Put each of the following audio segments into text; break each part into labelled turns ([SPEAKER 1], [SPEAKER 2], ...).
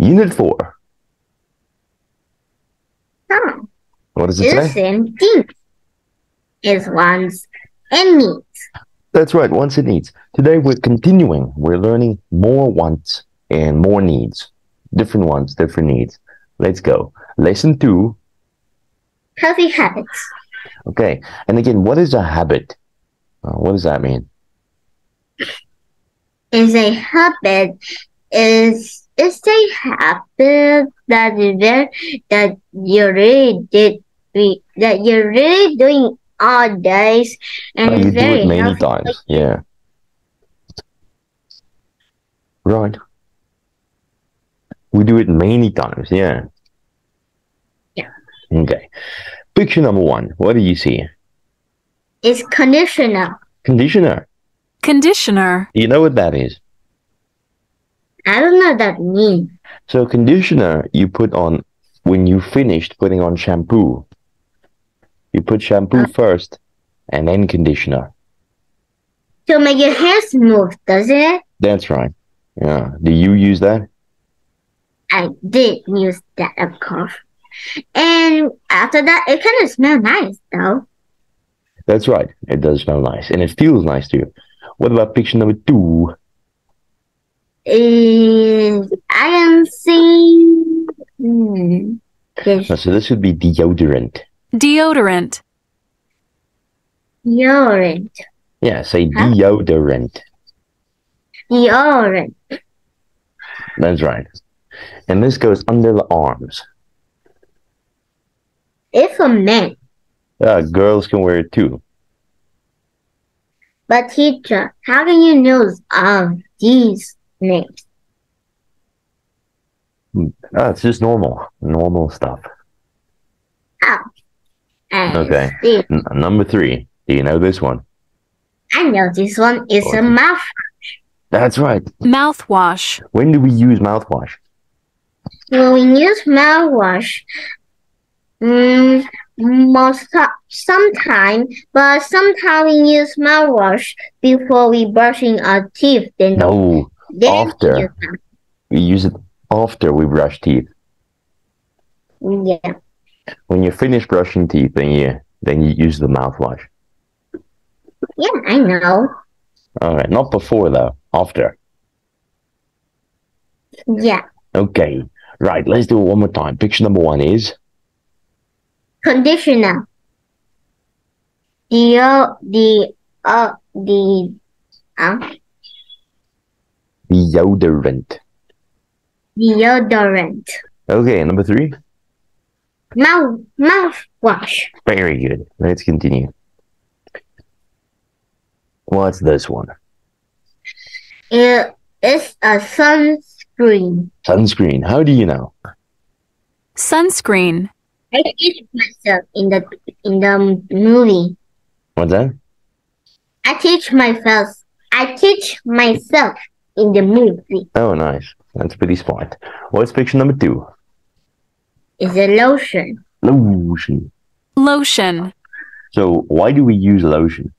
[SPEAKER 1] Unit 4.
[SPEAKER 2] Oh,
[SPEAKER 1] What does it
[SPEAKER 2] the
[SPEAKER 1] say?
[SPEAKER 2] same thing. It's wants and needs.
[SPEAKER 1] That's right, wants and needs. Today we're continuing. We're learning more wants and more needs. Different wants, different needs. Let's go. Lesson 2.
[SPEAKER 2] Healthy habits.
[SPEAKER 1] Okay. And again, what is a habit? Uh, what does that mean?
[SPEAKER 2] is a habit is is a habit that is very that you really did re- that you're really doing all days and it's
[SPEAKER 1] you do it many
[SPEAKER 2] healthy.
[SPEAKER 1] times. Yeah. Right. We do it many times. Yeah.
[SPEAKER 2] Yeah.
[SPEAKER 1] Okay. Picture number one. What do you see?
[SPEAKER 2] It's
[SPEAKER 1] conditioner.
[SPEAKER 3] Conditioner.
[SPEAKER 1] Conditioner. You know what that is?
[SPEAKER 2] I don't know what that means.
[SPEAKER 1] So conditioner you put on when you finished putting on shampoo. You put shampoo
[SPEAKER 2] Uh.
[SPEAKER 1] first and then conditioner.
[SPEAKER 2] To make your hair smooth, doesn't it?
[SPEAKER 1] That's right. Yeah. Do you use that?
[SPEAKER 2] I did use that of course. And after that it kinda smells nice though.
[SPEAKER 1] That's right. It does smell nice and it feels nice too. What about picture number two?
[SPEAKER 2] Is I am seeing hmm, this
[SPEAKER 1] Uh, So this would be deodorant.
[SPEAKER 3] Deodorant.
[SPEAKER 2] deodorant.
[SPEAKER 1] Yeah, say deodorant.
[SPEAKER 2] Deodorant.
[SPEAKER 1] That's right. And this goes under the arms.
[SPEAKER 2] It's a men.
[SPEAKER 1] Uh, girls can wear it too.
[SPEAKER 2] But teacher, how do you know of these names?
[SPEAKER 1] Ah, it's just normal, normal stuff.
[SPEAKER 2] And
[SPEAKER 1] Okay.
[SPEAKER 2] see,
[SPEAKER 1] N- number three. Do you know this one?
[SPEAKER 2] I know this one is a mouthwash.
[SPEAKER 1] That's right.
[SPEAKER 3] Mouthwash.
[SPEAKER 1] When do we use mouthwash?
[SPEAKER 2] When we use mouthwash, mm, most of, sometime, but sometimes we use mouthwash before we brushing our teeth. Then
[SPEAKER 1] No,
[SPEAKER 2] then
[SPEAKER 1] after. we use it after we brush teeth.
[SPEAKER 2] Yeah.
[SPEAKER 1] When you finish brushing teeth, then you then you use the mouthwash.
[SPEAKER 2] Yeah, I know.
[SPEAKER 1] All right, not before though. After.
[SPEAKER 2] Yeah.
[SPEAKER 1] Okay. Right. Let's do it one more time. Picture number one is
[SPEAKER 2] Conditioner. The uh, the uh the uh,
[SPEAKER 1] deodorant.
[SPEAKER 2] deodorant.
[SPEAKER 1] Okay. Number three.
[SPEAKER 2] Mouth mouthwash.
[SPEAKER 1] Very good. Let's continue. What's this one?
[SPEAKER 2] Uh, it is a sunscreen.
[SPEAKER 1] Sunscreen. How do you know?
[SPEAKER 3] Sunscreen.
[SPEAKER 2] I teach myself in the in the movie.
[SPEAKER 1] What's that?
[SPEAKER 2] I teach myself. I teach myself in the movie.
[SPEAKER 1] Oh, nice. That's pretty smart. What's picture number two?
[SPEAKER 2] It's a lotion.
[SPEAKER 1] Lotion.
[SPEAKER 3] Lotion.
[SPEAKER 1] So why do we use lotion?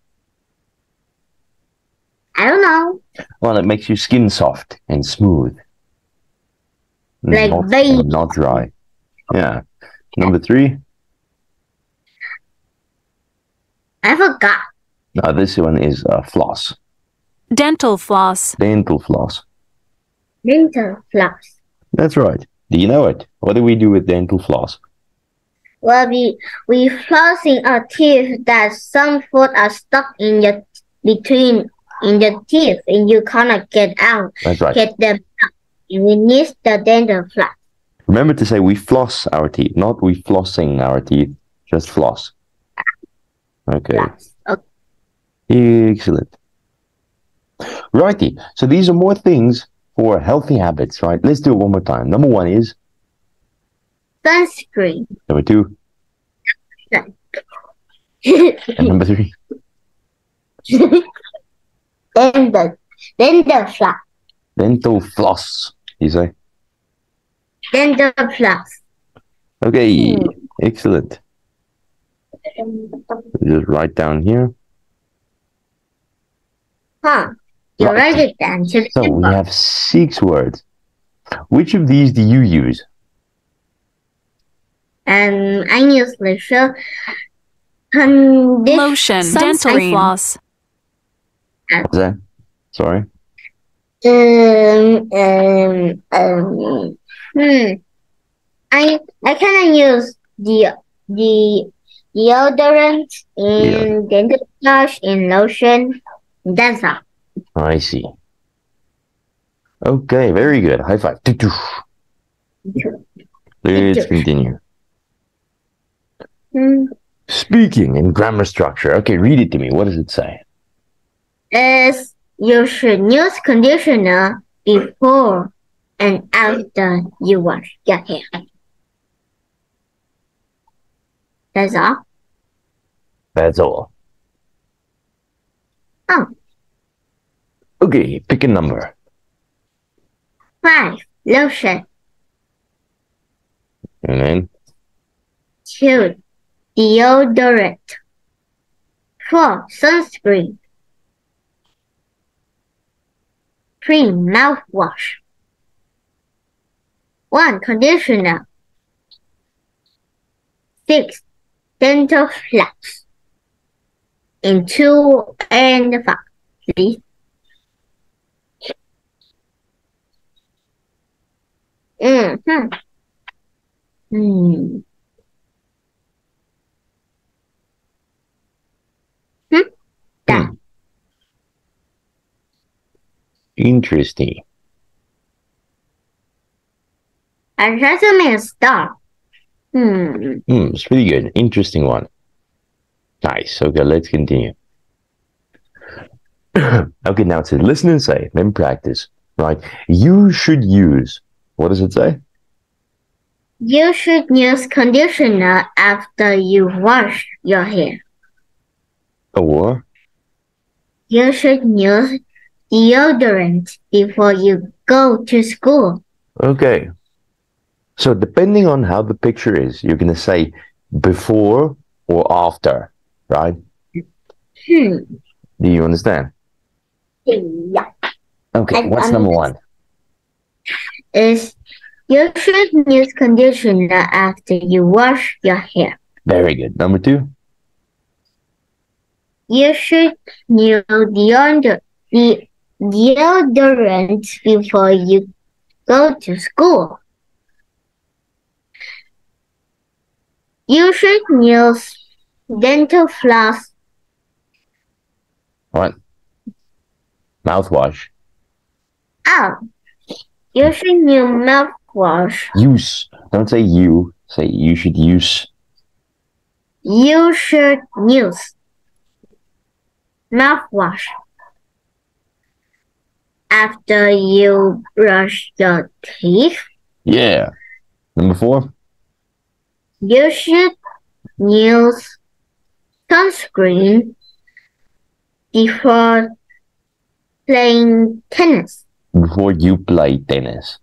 [SPEAKER 2] I don't know.
[SPEAKER 1] Well, it makes your skin soft and smooth.
[SPEAKER 2] Like
[SPEAKER 1] not,
[SPEAKER 2] baby.
[SPEAKER 1] not dry. Yeah. Number three.
[SPEAKER 2] I forgot.
[SPEAKER 1] Now this one is uh, floss.
[SPEAKER 3] Dental floss.
[SPEAKER 1] Dental floss.
[SPEAKER 2] Dental floss.
[SPEAKER 1] That's right. Do you know it? What do we do with dental floss?
[SPEAKER 2] Well, we we flossing our teeth that some food are stuck in your between in your teeth and you cannot get out.
[SPEAKER 1] That's right.
[SPEAKER 2] Get them out. And we need the dental floss.
[SPEAKER 1] Remember to say we floss our teeth, not we flossing our teeth. Just floss. Okay.
[SPEAKER 2] Floss. Okay.
[SPEAKER 1] Excellent. Righty. So these are more things for healthy habits, right? Let's do it one more time. Number one is
[SPEAKER 2] Sunscreen.
[SPEAKER 1] number two and number three.
[SPEAKER 2] the dental floss.
[SPEAKER 1] Dental floss. You say?
[SPEAKER 2] Dental floss.
[SPEAKER 1] Okay. Hmm. Excellent. Just write down here.
[SPEAKER 2] Huh. You
[SPEAKER 1] Right.
[SPEAKER 2] write it down. to
[SPEAKER 1] So we
[SPEAKER 2] paper.
[SPEAKER 1] have six words. Which of these do you use?
[SPEAKER 2] Um, I use lotion, conditioner,
[SPEAKER 3] Lotion. Dental
[SPEAKER 2] sunscreen.
[SPEAKER 3] floss.
[SPEAKER 1] What's that? Sorry.
[SPEAKER 2] Um, um, um, hmm. I I kind of use the the deodorant and dental floss and lotion. That's all.
[SPEAKER 1] I see. Okay, very good. High five. Let's continue.
[SPEAKER 2] Hmm.
[SPEAKER 1] Speaking in grammar structure. Okay, read it to me. What does it say?
[SPEAKER 2] Is you should use conditioner before and after you wash your hair. That's all.
[SPEAKER 1] That's all.
[SPEAKER 2] Oh.
[SPEAKER 1] Okay, pick a number.
[SPEAKER 2] Five, lotion.
[SPEAKER 1] And then
[SPEAKER 2] Two, deodorant. Four, sunscreen. Three, mouthwash. One, conditioner. Six, dental floss. And two and five, please. Mm-hmm. Hmm. Done.
[SPEAKER 1] interesting.
[SPEAKER 2] A resume is star. Hmm.
[SPEAKER 1] Hmm, it's pretty good. Interesting one. Nice. Okay, let's continue. okay, now it says listen and say, then practice. Right. You should use what does it say?
[SPEAKER 2] You should use conditioner after you wash your hair.
[SPEAKER 1] Or
[SPEAKER 2] You should use deodorant before you go to school.
[SPEAKER 1] okay. So depending on how the picture is, you're gonna say before or after, right?
[SPEAKER 2] Hmm.
[SPEAKER 1] Do you understand?
[SPEAKER 2] Yeah.
[SPEAKER 1] Okay, what's number one?
[SPEAKER 2] Is you should use conditioner after you wash your hair.
[SPEAKER 1] Very good. Number two?
[SPEAKER 2] You should use deodor- de- deodorant before you go to school. You should use dental floss.
[SPEAKER 1] What? Mouthwash.
[SPEAKER 2] Oh, you should use mouthwash.
[SPEAKER 1] Use. Don't say you. Say you should use.
[SPEAKER 2] You should use mouthwash after you brush your teeth.
[SPEAKER 1] Yeah. Number four?
[SPEAKER 2] You should use sunscreen before playing tennis.
[SPEAKER 1] Before you play tennis.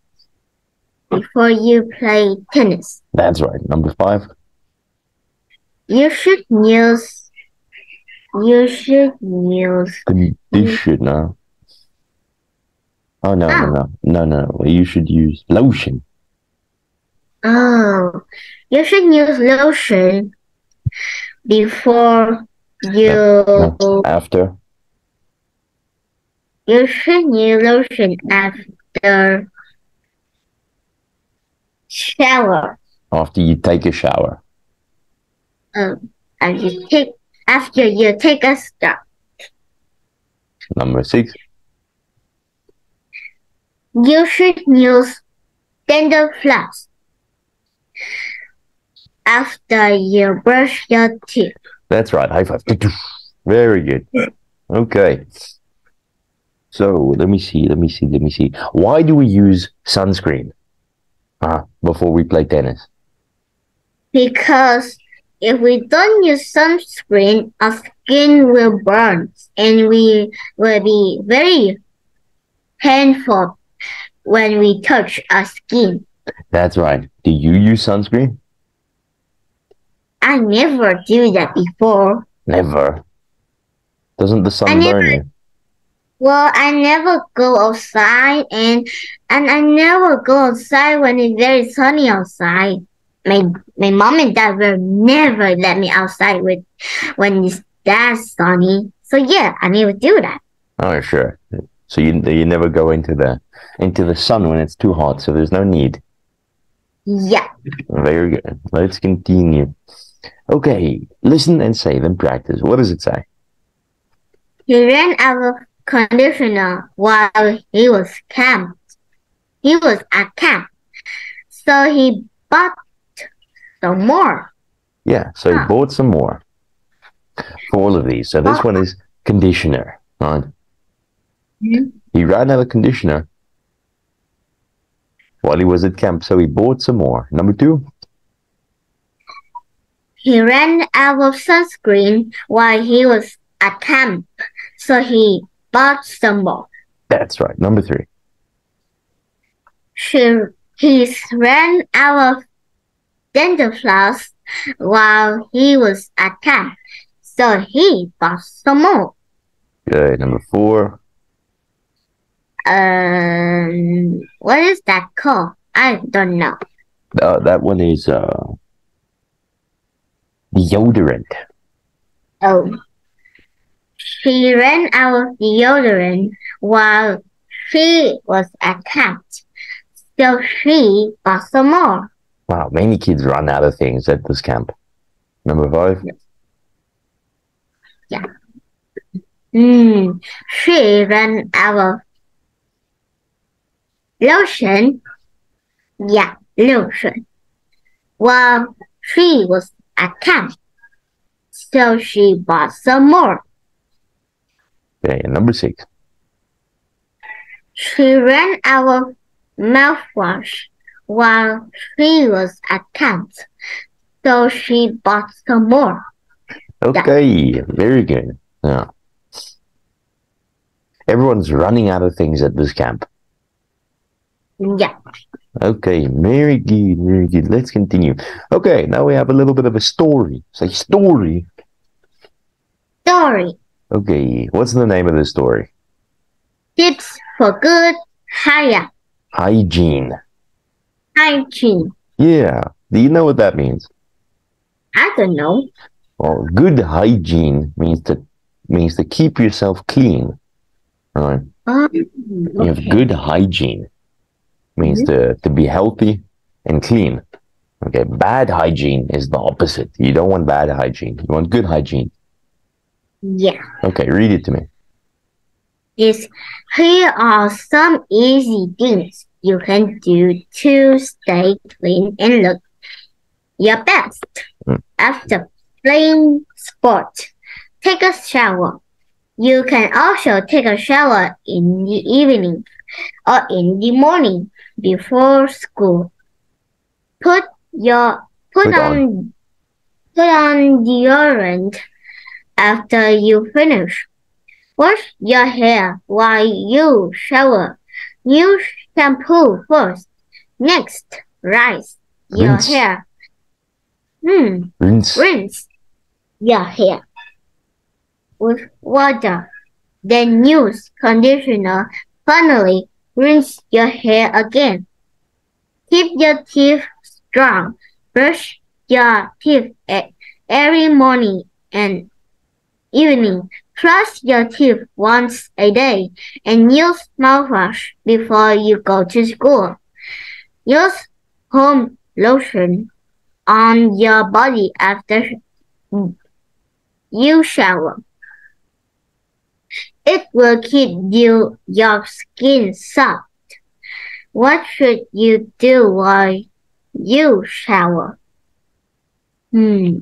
[SPEAKER 2] Before you play tennis,
[SPEAKER 1] That's right. Number five?
[SPEAKER 2] you should use. You should use.
[SPEAKER 1] Conditioner. Oh no, no, no. No, no, no. You should use lotion.
[SPEAKER 2] Oh, you should use lotion before you.
[SPEAKER 1] No, after.
[SPEAKER 2] You should use lotion after shower.
[SPEAKER 1] After you take a shower.
[SPEAKER 2] Um, and you take after you take a stop.
[SPEAKER 1] Number six.
[SPEAKER 2] You should use dental floss after you brush your teeth.
[SPEAKER 1] That's right. High five. Very good. Okay. So let me see. Let me see. Let me see. Why do we use sunscreen? Uh, before we play tennis.
[SPEAKER 2] Because if we don't use sunscreen, our skin will burn and we will be very painful when we touch our skin.
[SPEAKER 1] That's right. Do you use sunscreen?
[SPEAKER 2] I never do that before.
[SPEAKER 1] Never. Doesn't the
[SPEAKER 2] I
[SPEAKER 1] sun
[SPEAKER 2] never-
[SPEAKER 1] burn you?
[SPEAKER 2] Well, I never go outside and and I never go outside when it's very sunny outside. My my mom and dad will never let me outside with when it's that sunny. So yeah, I never do that.
[SPEAKER 1] Oh, sure. So you you never go into the into the sun when it's too hot, so there's no need.
[SPEAKER 2] Yeah.
[SPEAKER 1] Very good. Let's continue. Okay, listen and say then practice. What does it say?
[SPEAKER 2] He ran out of conditioner while he was camped. He was at camp. So he bought some more.
[SPEAKER 1] Yeah, so he bought some more for all of these. So this one is conditioner, right?
[SPEAKER 2] Mhm.
[SPEAKER 1] He ran out of conditioner while he was at camp, so he bought some more. Number two,
[SPEAKER 2] He ran out of sunscreen while he was at camp. So he bought some more.
[SPEAKER 1] that's right. Number three,
[SPEAKER 2] She, he ran out of dental floss while he was at camp. So he bought some more.
[SPEAKER 1] good. Number four,
[SPEAKER 2] Um, what is that called? I don't know.
[SPEAKER 1] uh, that one is uh, deodorant.
[SPEAKER 2] Oh. She ran out of deodorant while she was at camp. So she bought some more.
[SPEAKER 1] Wow, many kids run out of things at this camp. Number five, Yeah.
[SPEAKER 2] Hmm. She ran out of lotion. Yeah, lotion. While she was at camp. So she bought some more.
[SPEAKER 1] Okay, and number six,
[SPEAKER 2] She ran out of mouthwash while she was at camp. So she bought some more.
[SPEAKER 1] Okay, very good. Yeah. Everyone's running out of things at this camp.
[SPEAKER 2] Yeah.
[SPEAKER 1] Okay, very good, very good. Let's continue. Okay, now we have a little bit of a story. Say story.
[SPEAKER 2] Story.
[SPEAKER 1] Okay, what's the name of the story?
[SPEAKER 2] Tips for good higher
[SPEAKER 1] Hygiene.
[SPEAKER 2] hygiene.
[SPEAKER 1] Yeah. Do you know what that means?
[SPEAKER 2] I don't know.
[SPEAKER 1] Well, good hygiene means to means to keep yourself clean. Right?
[SPEAKER 2] Um,
[SPEAKER 1] You have good hygiene. Means to, to be healthy and clean. Okay, bad hygiene is the opposite. You don't want bad hygiene. You want good hygiene.
[SPEAKER 2] Yeah.
[SPEAKER 1] Okay, read it to me.
[SPEAKER 2] Is here are some easy things you can do to stay clean and look your best.
[SPEAKER 1] Mm.
[SPEAKER 2] After playing sport, take a shower. You can also take a shower in the evening or in the morning before school. Put your put,
[SPEAKER 1] Put on.
[SPEAKER 2] on put on deodorant after you finish. Wash your hair while you shower. Use shampoo first. Next, rinse your
[SPEAKER 1] Rinse.
[SPEAKER 2] hair. Hmm,
[SPEAKER 1] Rinse.
[SPEAKER 2] rinse your hair with water. Then use conditioner. Finally, rinse your hair again. Keep your teeth strong. Brush your teeth every morning and evening. Brush your teeth once a day and use mouthwash before you go to school. Use home lotion on your body after you shower. It will keep you your skin soft. What should you do while you shower? Hmm.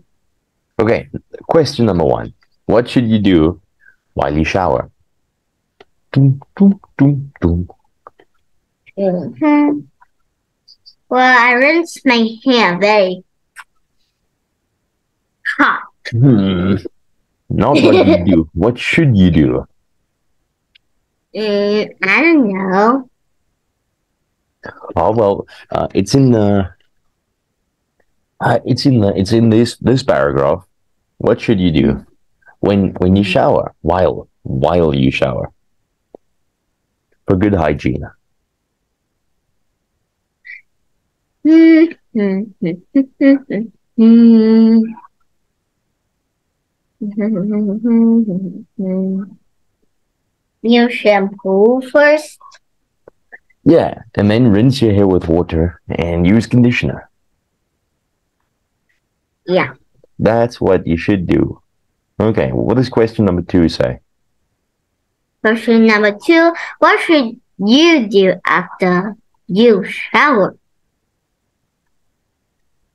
[SPEAKER 1] Okay, question number one. What should you do while you shower? Dum, dum, dum, dum.
[SPEAKER 2] Mhm. Well, I rinse my hair very hot.
[SPEAKER 1] Hmm. Not what you do. What should you do?
[SPEAKER 2] Mm, I don't know.
[SPEAKER 1] Oh well, uh, it's in the. Uh, it's in the. It's in this this paragraph. What should you do when when you shower? While while you shower. for good hygiene?
[SPEAKER 2] You shampoo first.
[SPEAKER 1] Yeah, and then rinse your hair with water and use conditioner.
[SPEAKER 2] Yeah.
[SPEAKER 1] That's what you should do. Okay, what does question number two say?
[SPEAKER 2] Question number two. What should you do after you shower?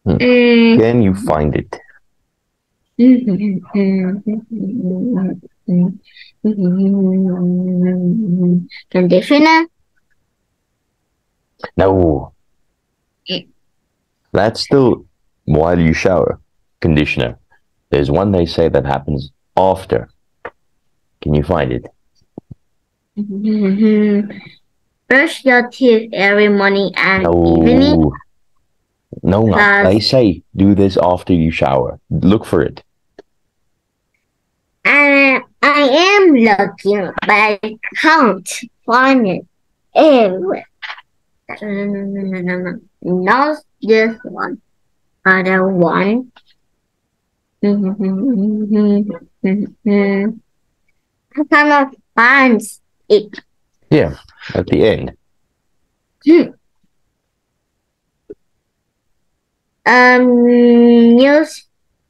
[SPEAKER 1] Hmm.
[SPEAKER 2] Mm.
[SPEAKER 1] Can you find it?
[SPEAKER 2] Conditioner?
[SPEAKER 1] No.
[SPEAKER 2] Mm.
[SPEAKER 1] That's still while you shower. Conditioner. There's one they say that happens after. Can you find it?
[SPEAKER 2] Brush your teeth every morning and evening.
[SPEAKER 1] No. No, no.
[SPEAKER 2] Uh,
[SPEAKER 1] They say do this after you shower. Look for it.
[SPEAKER 2] And I am looking, but I can't find it anywhere. No, no, no, no, no, no. Not this one. Other one. I cannot find it.
[SPEAKER 1] Yeah, at the end.
[SPEAKER 2] Um, use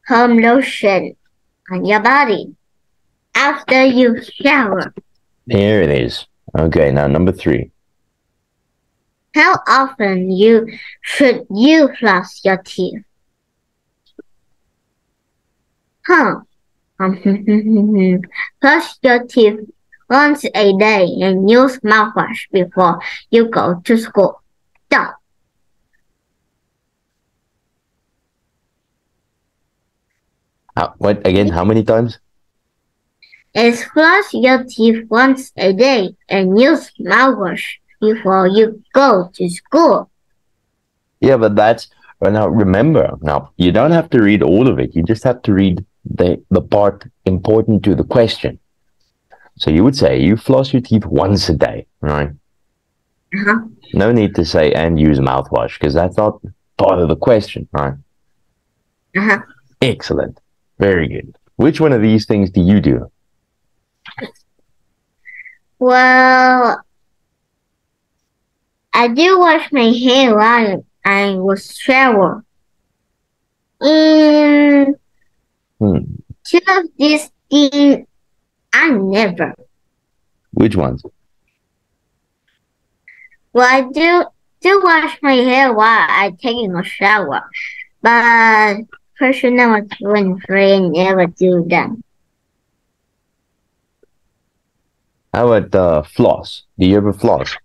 [SPEAKER 2] home lotion on your body after you shower.
[SPEAKER 1] There it is. Okay, now number three.
[SPEAKER 2] How often you should you floss your teeth? Huh. Brush your teeth once a day and use mouthwash before you go to school. Done.
[SPEAKER 1] How, what again? How many times?
[SPEAKER 2] is floss your teeth once a day and use mouthwash before you go to school.
[SPEAKER 1] Yeah, but that's but now remember now you don't have to read all of it. You just have to read the the part important to the question. So you would say you floss your teeth once a day, right?
[SPEAKER 2] Uh-huh.
[SPEAKER 1] No need to say and use mouthwash because that's not part of the question, right?
[SPEAKER 2] Uh-huh.
[SPEAKER 1] Excellent. Very good. Which one of these things do you do?
[SPEAKER 2] Well, I do wash my hair while I was shower. In
[SPEAKER 1] Hmm.
[SPEAKER 2] two of these things, I never.
[SPEAKER 1] Which ones?
[SPEAKER 2] Well, I do do wash my hair while I taking a shower, but question number two and three, I never do them.
[SPEAKER 1] How about uh, floss? Do you ever floss?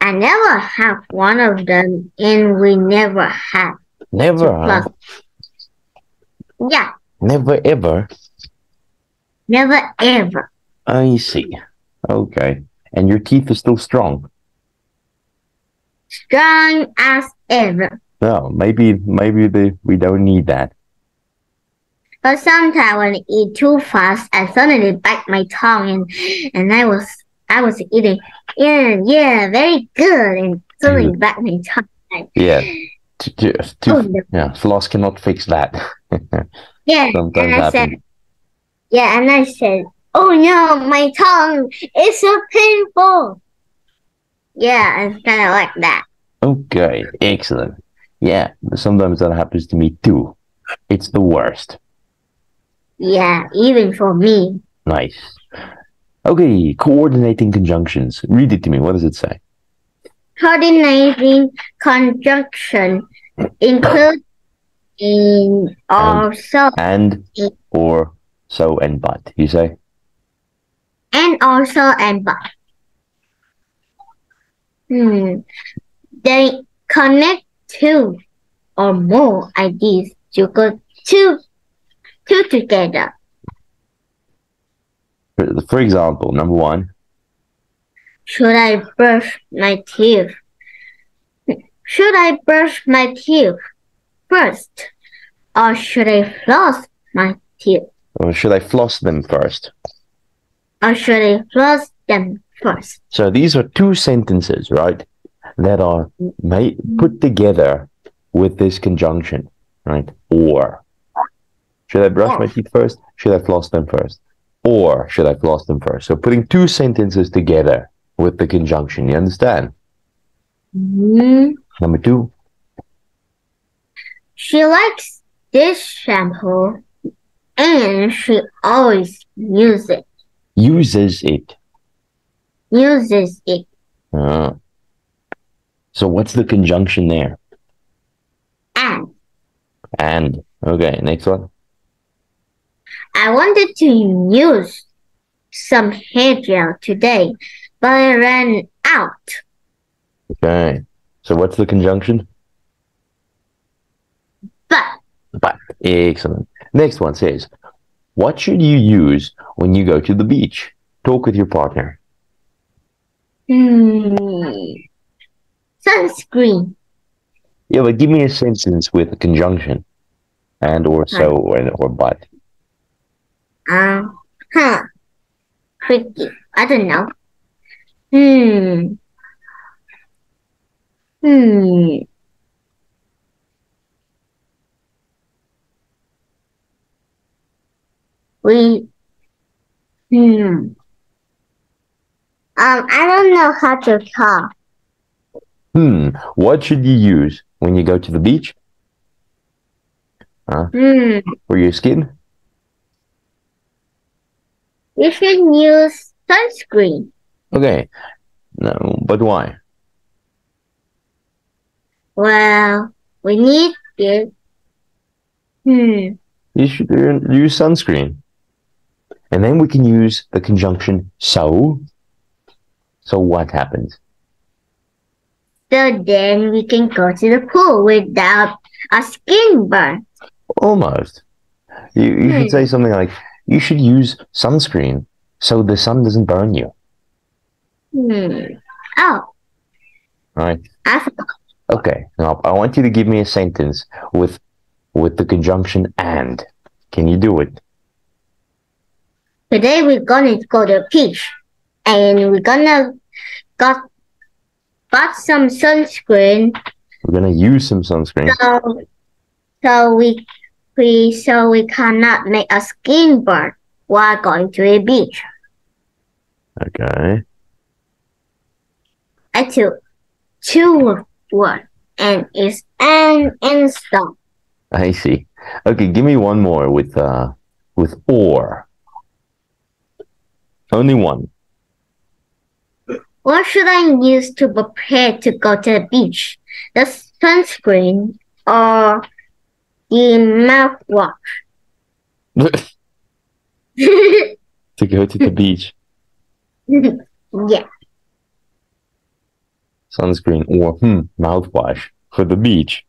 [SPEAKER 2] I never have one of them, and we never have.
[SPEAKER 1] Never, huh?
[SPEAKER 2] Plus, yeah,
[SPEAKER 1] Never ever.
[SPEAKER 2] never ever.
[SPEAKER 1] I see. Okay. And your teeth are still strong.
[SPEAKER 2] Strong as ever.
[SPEAKER 1] No, maybe maybe the, we don't need that.
[SPEAKER 2] But sometimes when I eat too fast, I suddenly bite my tongue, and and I was I was eating, yeah, yeah, very good, and suddenly mm. bite my tongue.
[SPEAKER 1] Yeah. T- t- t-
[SPEAKER 2] Oh,
[SPEAKER 1] yeah, floss cannot fix that.
[SPEAKER 2] Yeah,
[SPEAKER 1] Sometimes
[SPEAKER 2] and I
[SPEAKER 1] happen.
[SPEAKER 2] said, yeah, and I said, oh no, my tongue is so painful. Yeah, it's kind of like that.
[SPEAKER 1] Okay, excellent. Yeah, sometimes that happens to me too. It's the worst.
[SPEAKER 2] Yeah, even for me.
[SPEAKER 1] Nice. Okay, coordinating conjunctions. Read it to me. What does it say?
[SPEAKER 2] Coordinating conjunction include in or so
[SPEAKER 1] And, or, so, and but. You say?
[SPEAKER 2] and also and but. Hmm. They connect two or more ideas to go two two together.
[SPEAKER 1] For, for example, number one,
[SPEAKER 2] Should I brush my teeth? Should I brush my teeth first? Or should I floss my teeth?
[SPEAKER 1] or should I floss them first?
[SPEAKER 2] Or should I floss them first.
[SPEAKER 1] So these are two sentences, right? That are made, put together with this conjunction, right? Or. Should I brush my teeth first? Should I floss them first? Or should I floss them first? So putting two sentences together with the conjunction, you understand?
[SPEAKER 2] Mm,
[SPEAKER 1] Number two.
[SPEAKER 2] She likes this shampoo and she always uses it.
[SPEAKER 1] Uses it.
[SPEAKER 2] Uses it.
[SPEAKER 1] Ah. So what's the conjunction there?
[SPEAKER 2] And
[SPEAKER 1] And. Okay, next one.
[SPEAKER 2] I wanted to use some hair gel today, but I ran out.
[SPEAKER 1] Okay. So what's the conjunction?
[SPEAKER 2] But
[SPEAKER 1] But. Excellent. Next one says, What should you use when you go to the beach? Talk with your partner.
[SPEAKER 2] hmm, sunscreen.
[SPEAKER 1] Yeah, but give me a sentence with a conjunction. And or so or, or but.
[SPEAKER 2] Um, huh. Tricky. I don't know. Hmm. Hmm. We. Hmm. Um, I don't know how to talk.
[SPEAKER 1] Hmm. What should you use when you go to the beach?
[SPEAKER 2] Hmm.
[SPEAKER 1] For your skin?
[SPEAKER 2] You should use sunscreen.
[SPEAKER 1] Okay. No, but why?
[SPEAKER 2] Well, we need it. Hmm.
[SPEAKER 1] You should uh, use sunscreen. And then we can use the conjunction so. So what happens?
[SPEAKER 2] So then we can go to the pool without a skin burn.
[SPEAKER 1] Almost. You, you should say something like, you should use sunscreen so the sun doesn't burn you.
[SPEAKER 2] Hmm. Oh,
[SPEAKER 1] Right? Okay. Now I want you to give me a sentence with with the conjunction and. Can you do it?
[SPEAKER 2] Today we're gonna go to the beach and we're gonna got got some sunscreen
[SPEAKER 1] We're gonna use some sunscreen.
[SPEAKER 2] so so we we so we cannot make a skin burn while going to a beach.
[SPEAKER 1] Okay.
[SPEAKER 2] I took two words and it's an and stop.
[SPEAKER 1] I see. Okay, give me one more with uh with or. Only one.
[SPEAKER 2] What should I use to prepare to go to the beach? The sunscreen or the mouthwash?
[SPEAKER 1] to go to the beach.
[SPEAKER 2] yeah.
[SPEAKER 1] Sunscreen or hmm, mouthwash for the beach.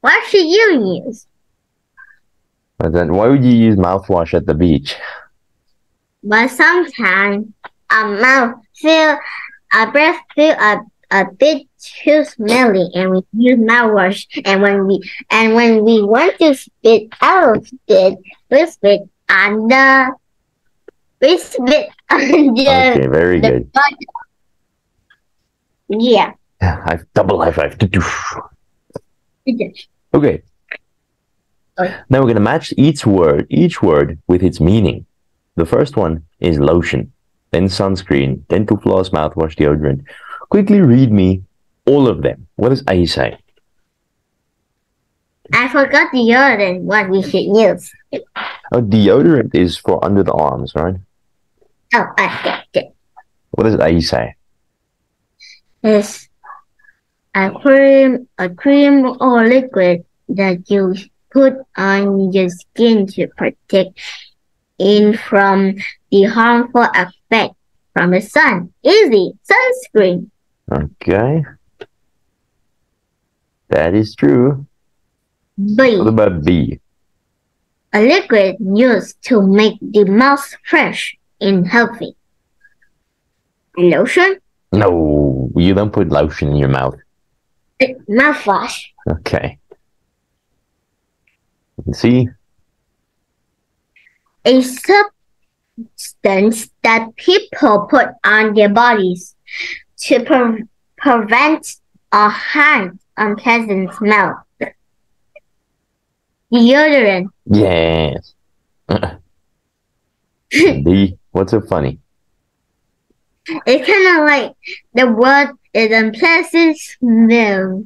[SPEAKER 2] What should you use?
[SPEAKER 1] But then why would you use mouthwash at the beach?
[SPEAKER 2] But sometimes our mouth feel our breath feel a, a bit too smelly and we use mouthwash and when we and when we want to spit out it we spit on the we spit on the,
[SPEAKER 1] Okay, very
[SPEAKER 2] the
[SPEAKER 1] good.
[SPEAKER 2] butt. Yeah.
[SPEAKER 1] I've double high five. Okay. Now we're gonna match each word, each word with its meaning. The first one is lotion, then sunscreen, dental floss, mouthwash, deodorant. Quickly read me all of them. What does A say?
[SPEAKER 2] I forgot the other and what we should use.
[SPEAKER 1] Oh, deodorant is for under the arms, right?
[SPEAKER 2] Oh, I got it.
[SPEAKER 1] What does A say?
[SPEAKER 2] It's a cream, a cream or liquid that you put on your skin to protect it from the harmful effect from the sun. Easy, sunscreen.
[SPEAKER 1] Okay. That is true.
[SPEAKER 2] B.
[SPEAKER 1] What about B?
[SPEAKER 2] a liquid used to make the mouth fresh and healthy. Lotion,
[SPEAKER 1] No, you don't put lotion in your mouth.
[SPEAKER 2] mouthwash.
[SPEAKER 1] Okay. See?
[SPEAKER 2] A substance that people put on their bodies to pre- prevent or hide unpleasant smell. Deodorant.
[SPEAKER 1] Yes. D. What's so funny?
[SPEAKER 2] It's kind of like the word is unpleasant smell.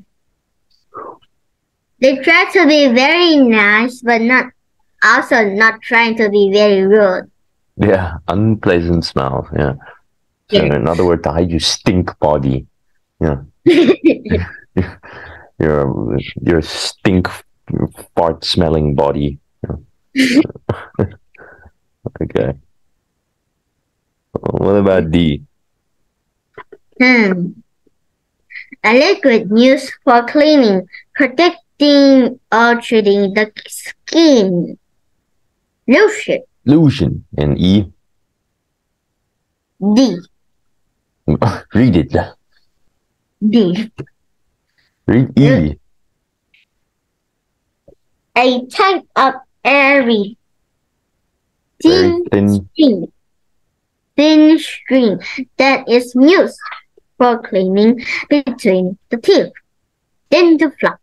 [SPEAKER 2] They try to be very nice, but not also not trying to be very rude.
[SPEAKER 1] Yeah, unpleasant smell. Yeah. So
[SPEAKER 2] Yeah.
[SPEAKER 1] in other words, to you stink body. Yeah. Your your stink fart smelling body. Yeah. okay. What about D?
[SPEAKER 2] Hmm. A liquid used for cleaning, protecting, or treating the skin. Lotion.
[SPEAKER 1] Lotion. And E.
[SPEAKER 2] D.
[SPEAKER 1] Read it.
[SPEAKER 2] D.
[SPEAKER 1] Read E.
[SPEAKER 2] A type of airy thin
[SPEAKER 1] thin.
[SPEAKER 2] string. Thin string that is used for cleaning between the teeth. Dental floss.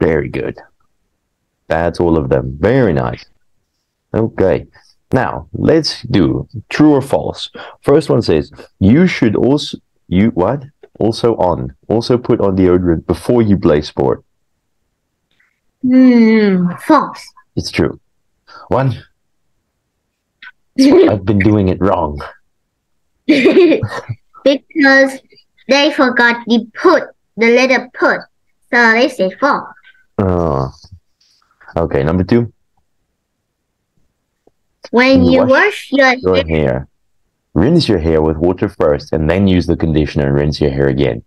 [SPEAKER 1] Very good. That's all of them. Very nice. Okay. Now, let's do true or false. First one says, you should also, you, what? Also on. Also put on deodorant before you play sport.
[SPEAKER 2] Hmm. False.
[SPEAKER 1] It's true. One, I've been doing it wrong.
[SPEAKER 2] because they forgot the put, the letter put. So they say false.
[SPEAKER 1] Oh. Okay, number two,
[SPEAKER 2] When you
[SPEAKER 1] Wash
[SPEAKER 2] wash your
[SPEAKER 1] your
[SPEAKER 2] hair,
[SPEAKER 1] hair. Rinse your hair with water first and then use the conditioner and rinse your hair again.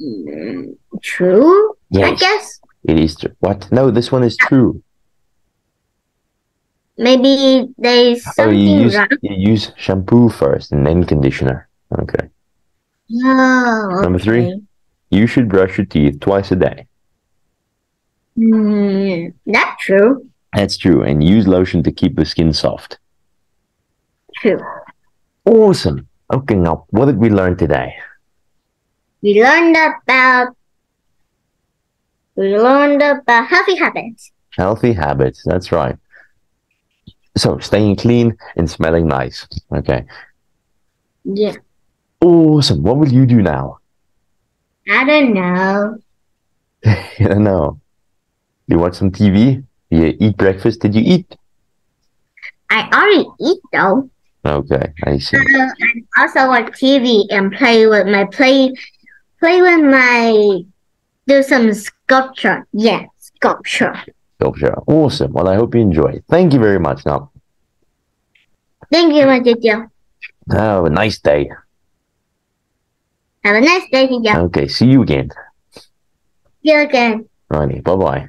[SPEAKER 2] Mm, true, I
[SPEAKER 1] Yes,
[SPEAKER 2] guess.
[SPEAKER 1] it is true. What? No, this one is true.
[SPEAKER 2] Maybe there's
[SPEAKER 1] Oh, you use
[SPEAKER 2] wrong.
[SPEAKER 1] you use shampoo first and then conditioner. Okay.
[SPEAKER 2] Oh,
[SPEAKER 1] Number three. You should brush your teeth twice a day.
[SPEAKER 2] Hmm, that's true.
[SPEAKER 1] That's true. And use lotion to keep the skin soft.
[SPEAKER 2] True.
[SPEAKER 1] Awesome. Okay, now what did we learn today?
[SPEAKER 2] We learned about we learned about healthy habits.
[SPEAKER 1] Healthy habits. That's right. So staying clean and smelling nice. Okay.
[SPEAKER 2] Yeah.
[SPEAKER 1] Awesome. What will you do now?
[SPEAKER 2] I don't know.
[SPEAKER 1] I don't know. You watch some TV? You eat breakfast? Did you eat?
[SPEAKER 2] I already eat though.
[SPEAKER 1] Okay, I see.
[SPEAKER 2] Uh, I also watch TV and play with my play play with my do some sculpture. Yeah, sculpture.
[SPEAKER 1] Sculpture. Awesome. Well, I hope you enjoy. Thank you very much. Now,
[SPEAKER 2] Thank you, my teacher.
[SPEAKER 1] have a nice day.
[SPEAKER 2] Have a nice day, teacher.
[SPEAKER 1] Okay, see you again.
[SPEAKER 2] See you again.
[SPEAKER 1] Righty. Bye-bye.